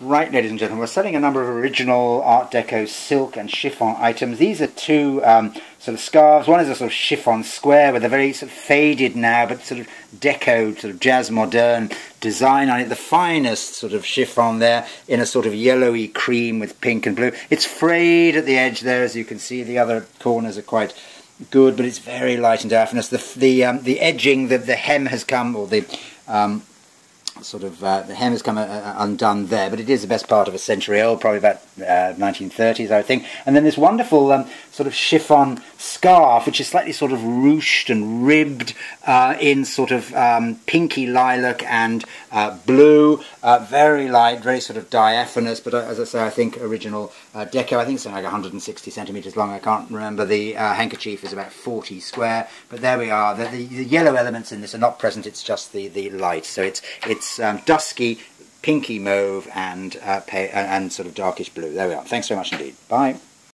Right, ladies and gentlemen, we're selling a number of original Art Deco silk and chiffon items. These are two um, sort of scarves. One is a sort of chiffon square with a very sort of faded now, but sort of deco, sort of jazz modern design on it. The finest sort of chiffon there in a sort of yellowy cream with pink and blue. It's frayed at the edge there, as you can see. The other corners are quite good, but it's very light and diaphanous. The the um, the edging, the the hem has come, or the um, sort of uh, the hem has come uh, uh, undone there, but it is the best part of a century old, probably about uh, 1930s, I think. And then this wonderful um, sort of chiffon scarf, which is slightly sort of ruched and ribbed uh, in sort of um, pinky lilac and uh, blue, very light, very sort of diaphanous, but as I say, I think original deco. I think it's like 160 centimeters long. I can't remember. The handkerchief is about 40 square, but there we are. The, the, the, yellow elements in this are not present. It's just the the light. So it's it's um, dusky, pinky mauve, and, uh, and sort of darkish blue. There we are. Thanks very much indeed. Bye.